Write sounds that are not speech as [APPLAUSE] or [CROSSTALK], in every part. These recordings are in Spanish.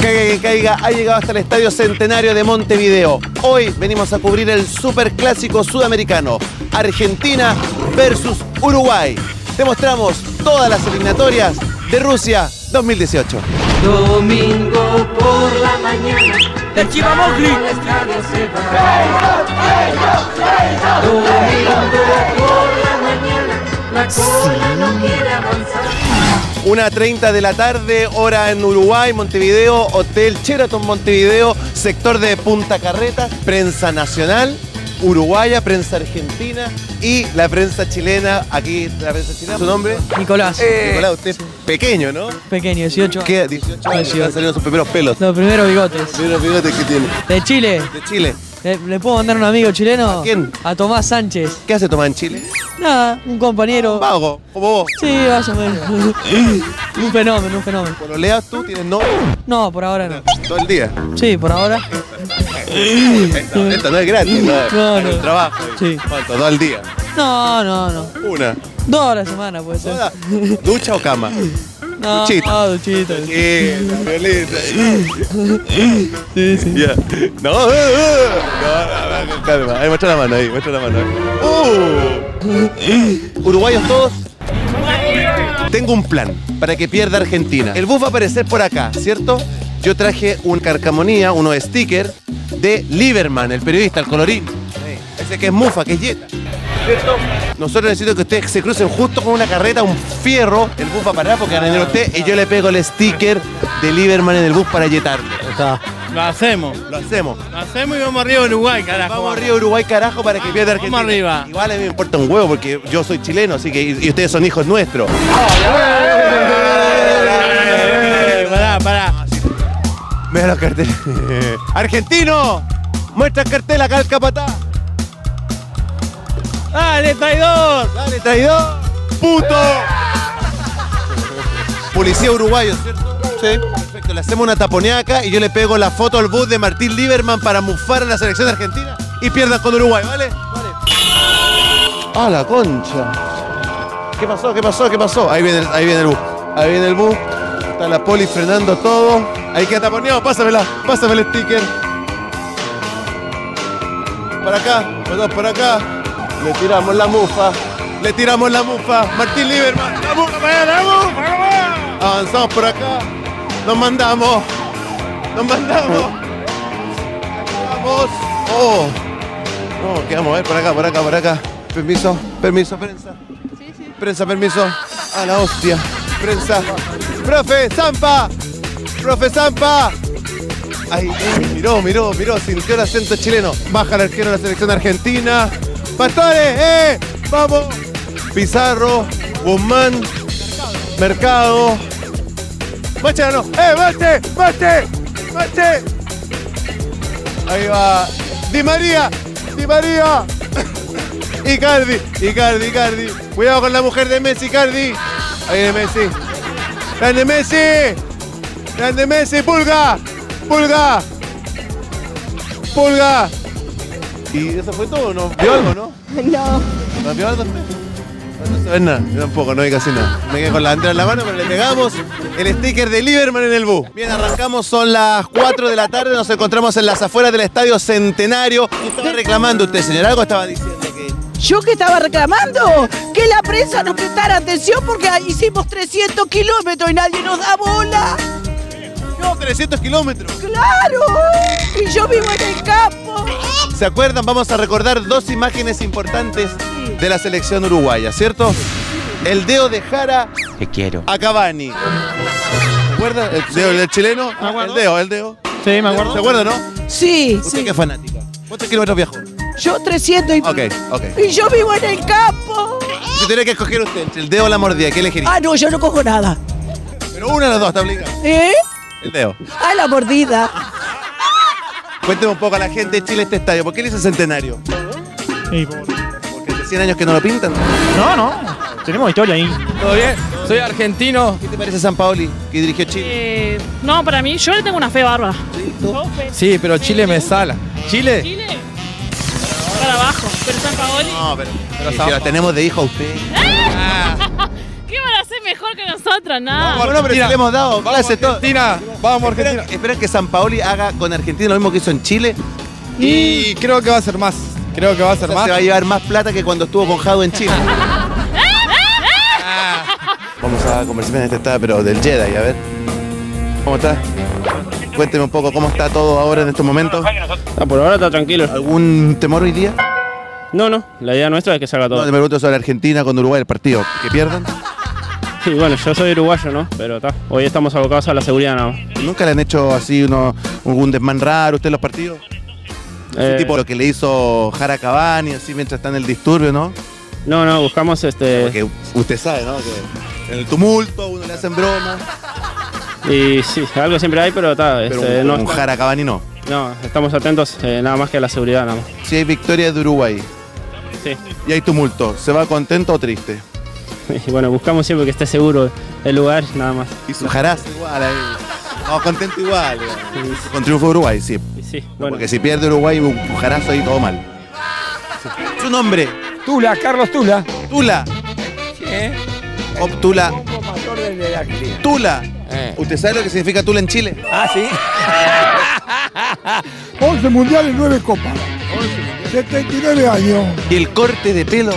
Caiga que caiga, ha llegado hasta el Estadio Centenario de Montevideo. Hoy venimos a cubrir el superclásico sudamericano, Argentina versus Uruguay. Te mostramos todas las eliminatorias de Rusia 2018. Domingo por la mañana. El Chivamogli. Al estadio se va. Domingo por la mañana. La cola no quiere avanzar. Una 30 de la tarde, hora en Uruguay, Montevideo, Hotel Sheraton Montevideo, sector de Punta Carretas, prensa nacional, uruguaya, prensa argentina y la prensa chilena. Aquí la prensa chilena. ¿Su nombre? Nicolás. Nicolás, usted es pequeño, ¿no? Pequeño, 18. ¿Qué? 18 años. 18. Han salido sus primeros pelos. Los primeros bigotes. Primeros bigotes que tiene. De Chile. De Chile. ¿Le, le puedo mandar un amigo chileno? ¿A quién? A Tomás Sánchez. ¿Qué hace Tomás en Chile? Nada, un compañero. Vago, como vos. Sí, más o menos. [LAUGHS] un fenómeno, un fenómeno. Cuando leas tú, tienes novio No, por ahora no. todo el día. Sí, por ahora. Esto, esto no es gratis, no, es No, es no. un trabajo. Sí. ¿Cuánto? ¿Todo el día? No, no, no. Una. Dos horas a la semana puede ser. ¿Ducha o cama? [LAUGHS] No, Duchita. no, duchita. Sí, violita. Sí, sí. Ya. No, no, no, no, no, calma. Ahí, muestra la mano ahí, muestra la mano. Uh. Uruguayos todos. Tengo un plan para que pierda Argentina. El bus va a aparecer por acá, ¿cierto? Yo traje un carcamonía, unos stickers de Lieberman, el periodista, el colorín. Ese que es mufa, que es yeta. ¿Cierto? Nosotros necesito que ustedes se crucen justo con una carreta, un fierro. El bus va a parar porque van a venir usted y yo le pego el sticker de Lieberman en el bus para yetarlo. Lo hacemos. Lo hacemos. Lo hacemos y vamos arriba a Uruguay, carajo. Vamos arriba Uruguay, carajo, para que pierda Vamos Argentina. arriba. Igual a mí me importa un huevo porque yo soy chileno, así que y, y ustedes son hijos nuestros. Pará, pará. Mira los carteles. [LAUGHS] ¡Argentino! Muestra el cartel acá al. ¡Dale, traidor! Dale, traidor. ¡Puto! [LAUGHS] Policía uruguayo, ¿cierto? Sí. Perfecto, le hacemos una taponeada acá y yo le pego la foto al bus de Martín Lieberman para mufar a la selección de Argentina y pierdan con Uruguay, ¿vale? Vale. ¡Ah, la concha! ¿Qué pasó? ¿Qué pasó? ¿Qué pasó? Ahí viene, el- ahí viene el bus. Ahí viene el bus. Está la poli frenando todo. Ahí queda taponeado. Pásamela. Pásame el sticker. Para acá. Por acá. Le tiramos la mufa. Le tiramos la mufa. Martín Lieberman. La mufa la mufa. Avanzamos por acá. Nos mandamos. Nos mandamos. Vamos. Oh. No, ¿qué vamos a ver? Por acá, por acá, por acá. Permiso, permiso, prensa. Prensa, permiso. A la hostia. Prensa. Profe, Zampa. Profe Zampa. Ahí, eh, miró, miró, miró, sintió el acento chileno. Baja el arquero de la selección argentina. Pastores, eh, vamos. Pizarro, Guzmán, Mercado. Machado, eh, Mache, Mache, Mache. Ahí va. Di María, Di María. [COUGHS] Icardi, Icardi, Icardi. Cuidado con la mujer de Messi, Icardi. Ahí viene Messi. Grande Messi. Grande Messi, Pulga. Pulga. Pulga. ¿Y eso fue todo? ¿No vio algo, no? [LAUGHS] No. ¿No vio algo usted? No, se ve nada. Yo tampoco, no hay casi nada. Me quedé con la bandera en la mano, pero le pegamos el sticker de Lieberman en el bus. Bien, arrancamos, son las 4 de la tarde, nos encontramos en las afueras del Estadio Centenario. ¿Qué estaba reclamando usted, señor? Algo estaba diciendo que... Yo que estaba reclamando que la prensa nos prestara atención porque hicimos 300 kilómetros y nadie nos da bola. No, 300 kilómetros. ¡Claro! Y yo vivo en el campo. ¿Se acuerdan? Vamos a recordar dos imágenes importantes de la selección uruguaya, ¿cierto? El dedo de Jara Te quiero. a Cavani. ¿Se acuerdan? El dedo del chileno. El dedo, el dedo. Sí, me acuerdo. ¿Se acuerdan, no? Sí, ¿Usted sí. qué fanática? ¿Cuántos kilómetros viajó? Yo 300 y... Ok, ok. Y yo vivo en el campo. Si tuviera que escoger usted entre el dedo o la mordida, ¿qué elegiría? Ah, no, yo no cojo nada. Pero una de las dos está obligada. ¿Eh? El dedo. Ah, la mordida. Cuénteme un poco a la gente de Chile este estadio. ¿Por qué le hizo centenario? Sí, por- Porque hace 100 años que no lo pintan. No, no. Tenemos historia ahí. ¿Todo bien? Soy argentino. ¿Qué te parece San Paoli, que dirigió Chile? Eh, no, para mí, yo le tengo una fe bárbara. Sí, pero Chile me sala. ¿Chile? Chile, para abajo. Pero San Paoli, No, pero, Pero si San la Pa- tenemos de hijo a usted. ¿qué van a hace mejor que nosotros, nada. Bueno, pero si Argentina. le hemos dado clase todo. Argentina, vamos ¿Esperan, Argentina. esperan que San Paoli haga con Argentina lo mismo que hizo en Chile? Y creo que va a ser más. Creo que va a O ser sea, más. se va a llevar más plata que cuando estuvo con Jado en Chile. Vamos a conversar en este estado, pero del Jedi, a ver. ¿Cómo está? Cuénteme un poco cómo está todo ahora en estos momentos. Ah, por ahora está tranquilo. ¿Algún temor hoy día? No, no, la idea nuestra es que salga No, todo. te pregunto sobre Argentina con Uruguay, el partido. ¿Que pierdan? Sí, bueno, yo soy uruguayo, ¿no? Pero está. Hoy estamos abocados a la seguridad nada más. ¿Nunca le han hecho así uno, algún desmán raro usted en los partidos? Eh, tipo lo que le hizo Jara Cavani, así mientras está en el disturbio, ¿no? No, no, buscamos este. Porque usted sabe, ¿no? Que en el tumulto uno le hacen bromas, Y sí, algo siempre hay, pero está. pero este, un, no, un Jara Cavani no. no, estamos atentos eh, nada más que a la seguridad nada más. Si hay victoria de Uruguay Sí. y hay tumulto, ¿se va contento o triste? [LAUGHS] Y bueno, buscamos siempre que esté seguro el lugar, nada más. Y su jarazo igual ahí. No, contento igual. Con triunfo de Uruguay, sí. Sí, bueno. Porque si pierde Uruguay, un jarazo ahí todo mal. Su nombre, Tula, Carlos Tula. Tula. O Tula. Tula. Eh. ¿Usted sabe lo que significa Tula en Chile? Ah, sí. [LAUGHS] 11 mundiales, 9 copas. 79 años. ¿Y el corte de pelo?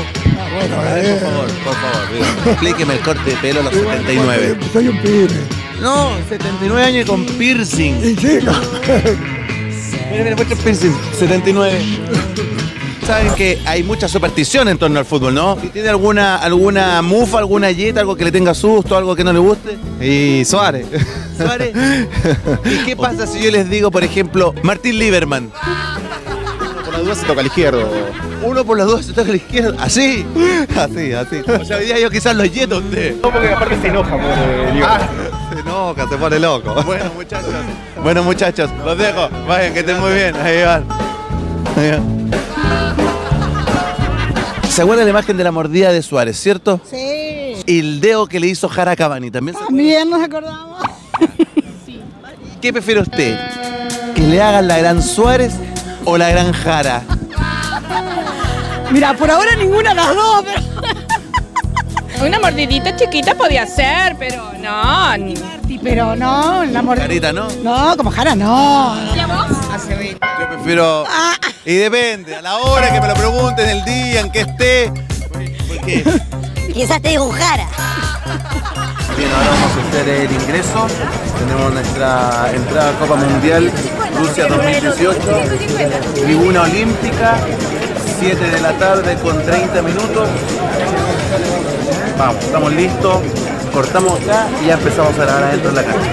Bueno, A ver, eh, por favor, por favor, explíqueme el corte de pelo a los 79. Soy un pibe. No, 79 años con piercing. Y Mira, mira, muestro piercing. 79. Saben que hay mucha superstición en torno al fútbol, ¿no? ¿Y ¿Tiene alguna, alguna mufa, alguna yeta, algo que le tenga susto, algo que no le guste? Y Suárez. Suárez. ¿Y qué pasa si yo les digo, por ejemplo, Martín Lieberman? Duda se toca al izquierdo. Uno por las dos se toca a la izquierda. ¿Así? [LAUGHS] Así, así. O sea, hoy día yo quizás los yeto a usted. No, porque aparte se enoja por el Ah, se enoja, se pone loco. Bueno, muchachos. Bueno, muchachos, los dejo. Vayan, que estén muy bien. Ahí van. Ahí van. ¿Se acuerda la imagen de la mordida de Suárez, cierto? Sí. Y el dedo que le hizo Jara Cavani, ¿también se? También nos acordamos. [LAUGHS] ¿Qué prefiere usted? ¿Que le hagan la gran Suárez o la gran Jara? Mira, por ahora ninguna de las dos, pero. Una mordidita chiquita podía ser, pero no. ni- Pero no, la mordida. Carita, ¿no? No, como Jara, no. Yo prefiero. Y depende, a la hora que me lo pregunten, el día en que esté. Porque Quizás te digo jara. Bien, ahora vamos a hacer el ingreso. Tenemos nuestra entrada a Copa Mundial Rusia 2018. Tribuna Olímpica, 7 de la tarde con 30 minutos. Vamos, estamos listos. Cortamos acá y ya empezamos a grabar adentro de la cancha.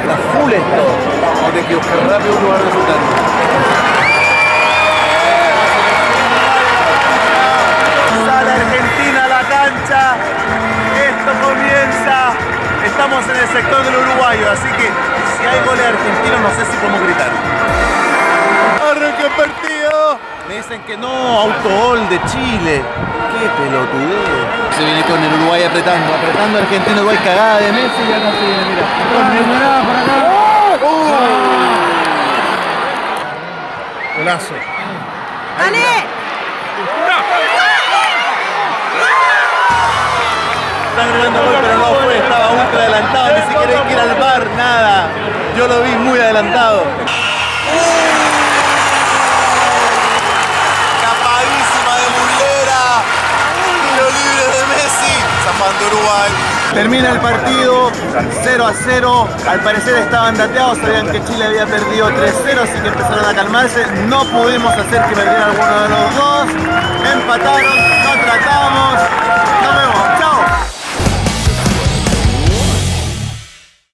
Está full esto. Hay que buscar rápido un lugar de que no, autogol de Chile. ¡Qué pelotudeo! Se viene con el Uruguay apretando, apretando a Argentina, Uruguay cagada de Messi y acá se viene, mira. Golazo. Están gritando gol, pero no fue, estaba ultra adelantado, ni siquiera hay que ir al bar, nada. Yo lo vi muy adelantado. Termina el partido 0 a 0. Al parecer estaban dateados, sabían que Chile había perdido 3-0, así que empezaron a calmarse. No pudimos hacer que perdiera alguno de los dos. Empataron, no tratamos. Nos vemos.